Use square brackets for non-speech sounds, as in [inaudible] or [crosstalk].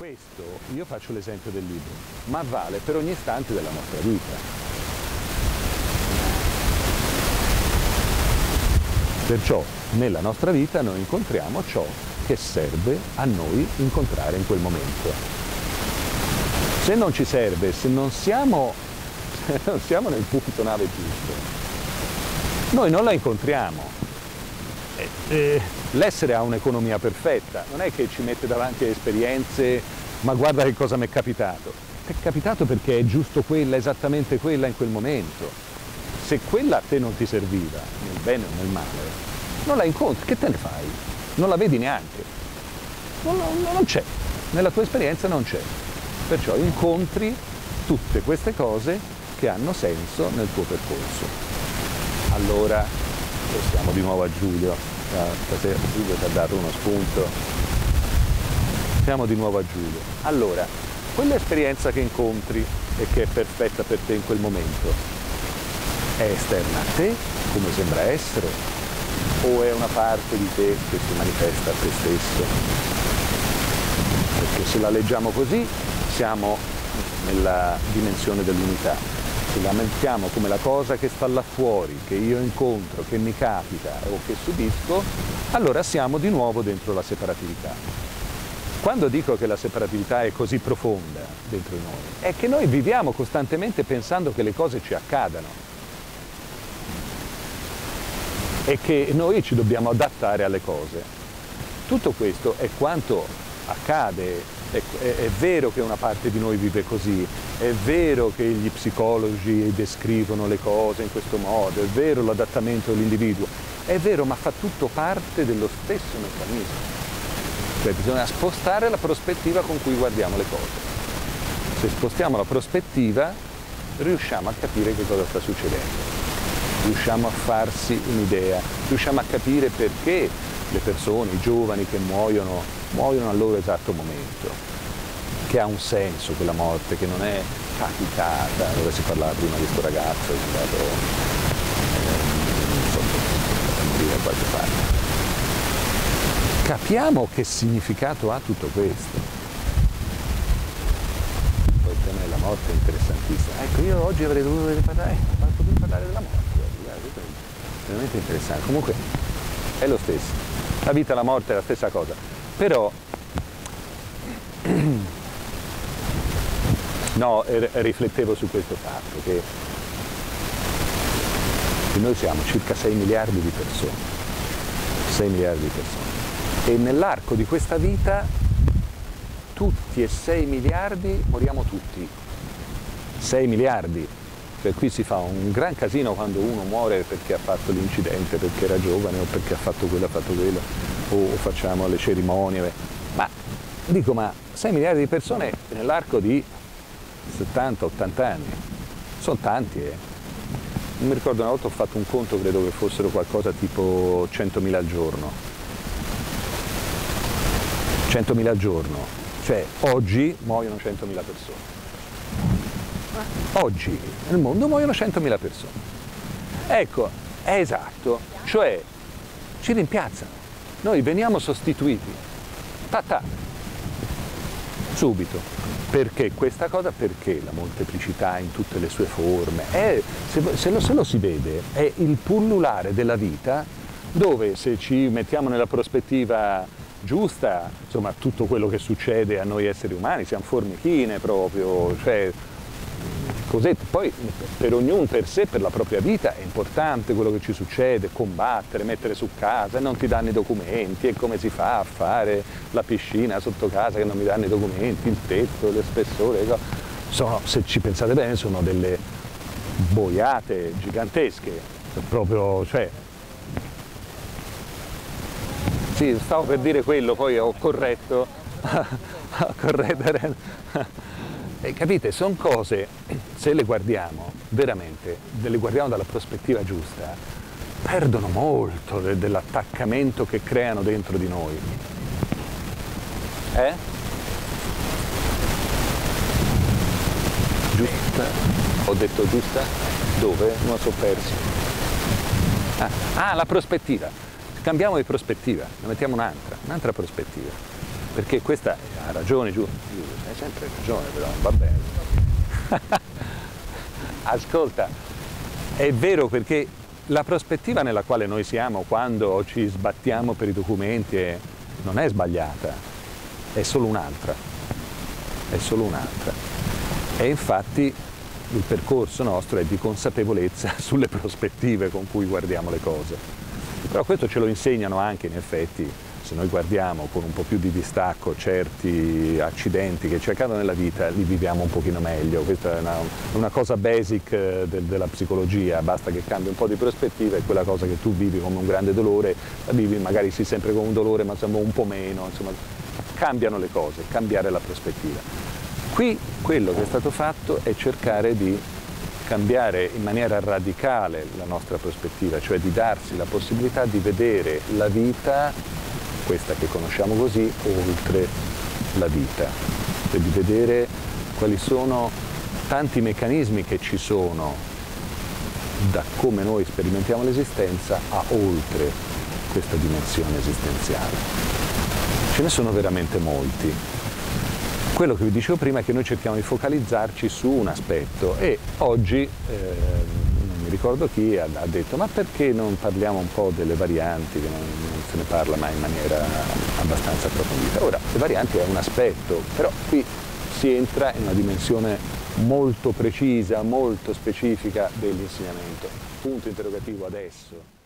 Questo, io faccio l'esempio del libro, ma vale per ogni istante della nostra vita. Perciò nella nostra vita noi incontriamo ciò che serve a noi incontrare in quel momento. Se non ci serve, se non siamo, [laughs] se non siamo nel punto nave giusto, noi non la incontriamo. Eh, eh, l'essere ha un'economia perfetta, non è che ci mette davanti a esperienze, ma guarda che cosa mi è capitato. È capitato perché è giusto quella, esattamente quella in quel momento se quella a te non ti serviva, nel bene o nel male, non la incontri, che te ne fai? Non la vedi neanche. Non, non, non c'è, nella tua esperienza non c'è. Perciò incontri tutte queste cose che hanno senso nel tuo percorso. Allora, siamo di nuovo a Giulio, stasera Giulio ti ha dato uno spunto. Siamo di nuovo a Giulio. Allora, quell'esperienza che incontri e che è perfetta per te in quel momento, è esterna a te, come sembra essere, o è una parte di te che si manifesta a te stesso? Perché se la leggiamo così siamo nella dimensione dell'unità. Se la mettiamo come la cosa che sta là fuori, che io incontro, che mi capita o che subisco, allora siamo di nuovo dentro la separatività. Quando dico che la separatività è così profonda dentro di noi, è che noi viviamo costantemente pensando che le cose ci accadano e che noi ci dobbiamo adattare alle cose. Tutto questo è quanto accade, è, è, è, vero che una parte di noi vive così, è vero che gli psicologi descrivono le cose in questo modo, è vero l'adattamento dell'individuo, è vero ma fa tutto parte dello stesso meccanismo. Cioè bisogna spostare la prospettiva con cui guardiamo le cose. Se spostiamo la prospettiva riusciamo a capire che cosa sta succedendo riusciamo a farsi un'idea, riusciamo a capire perché le persone, i giovani che muoiono, muoiono al loro esatto momento, che ha un senso quella morte, che non è capitata, dove si parlava prima di questo ragazzo che è andato, eh, a morire da qualche parte. Capiamo che significato ha tutto questo. Poi il tema della morte è interessantissimo. Ecco, io oggi avrei dovuto parlare, parlare della morte veramente interessante. Comunque è lo stesso. La vita e la morte è la stessa cosa. Però no, riflettevo su questo fatto che, noi siamo circa 6 miliardi di persone. 6 miliardi di persone. E nell'arco di questa vita tutti e 6 miliardi moriamo tutti. 6 miliardi cioè, qui si fa un gran casino quando uno muore perché ha fatto l'incidente, perché era giovane o perché ha fatto quello, ha fatto quello, o facciamo le cerimonie. Ma dico, ma 6 miliardi di persone nell'arco di 70-80 anni, sono tanti. Eh. Non mi ricordo una volta ho fatto un conto, credo che fossero qualcosa tipo 100.000 al giorno. 100.000 al giorno, cioè oggi muoiono 100.000 persone. Oggi nel mondo muoiono 100.000 persone. Ecco, è esatto, cioè ci rimpiazzano, noi veniamo sostituiti, ta subito. Perché questa cosa? Perché la molteplicità in tutte le sue forme, è, se, se, lo, se lo si vede, è il pullulare della vita dove se ci mettiamo nella prospettiva giusta, insomma tutto quello che succede a noi esseri umani, siamo formichine proprio, cioè cosette. Poi per ognuno per sé, per la propria vita è importante quello che ci succede, combattere, mettere su casa e non ti danno i documenti e come si fa a fare la piscina sotto casa che non mi danno i documenti, il tetto, lo spessore. Sono, se ci pensate bene sono delle boiate gigantesche, proprio, cioè, sì, stavo per dire quello, poi ho corretto, [laughs] ho corretto e capite, sono cose, [clears throat] se le guardiamo veramente, le guardiamo dalla prospettiva giusta, perdono molto de dell'attaccamento che creano dentro di noi. Eh? Giusta? Ho detto giusta? Dove? Non so perso. Ah, ah, la prospettiva. Cambiamo di prospettiva, ne mettiamo un'altra, un'altra prospettiva. Perché questa ha ragione Giulio, hai sempre ragione però, va bene. [laughs] Ascolta, è vero perché la prospettiva nella quale noi siamo quando ci sbattiamo per i documenti è, non è sbagliata, è solo un'altra, è solo un'altra. E infatti il percorso nostro è di consapevolezza [laughs] sulle prospettive con cui guardiamo le cose. Però questo ce lo insegnano anche in effetti se noi guardiamo con un po' più di distacco certi accidenti che ci accadono nella vita, li viviamo un pochino meglio. Questa è una, una cosa basic eh, de, della psicologia, basta che cambi un po' di prospettiva e quella cosa che tu vivi come un grande dolore, la vivi magari sì sempre come un dolore ma insomma un po' meno, insomma cambiano le cose, cambiare la prospettiva. Qui quello che è stato fatto è cercare di cambiare in maniera radicale la nostra prospettiva, cioè di darsi la possibilità di vedere la vita questa che conosciamo così, oltre la vita, cioè di vedere quali sono tanti meccanismi che ci sono da come noi sperimentiamo l'esistenza a oltre questa dimensione esistenziale. Ce ne sono veramente molti. Quello che vi dicevo prima è che noi cerchiamo di focalizzarci su un aspetto e oggi eh, ricordo chi ha, ha, detto ma perché non parliamo un po' delle varianti, che non, non, se ne parla mai in maniera abbastanza approfondita. Ora, le varianti è un aspetto, però qui si entra in una dimensione molto precisa, molto specifica dell'insegnamento. Punto interrogativo adesso.